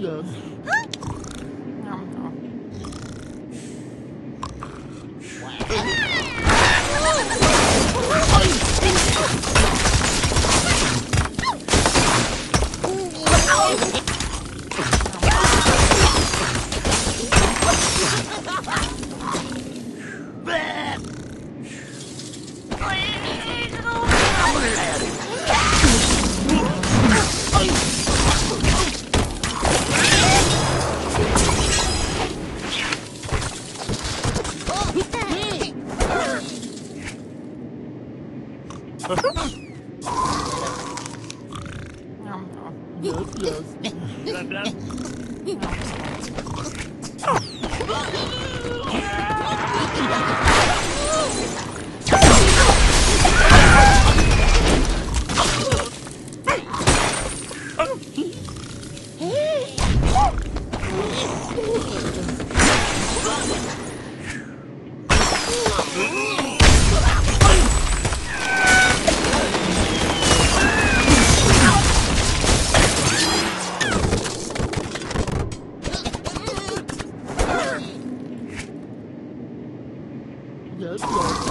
love. Ooh! Deus.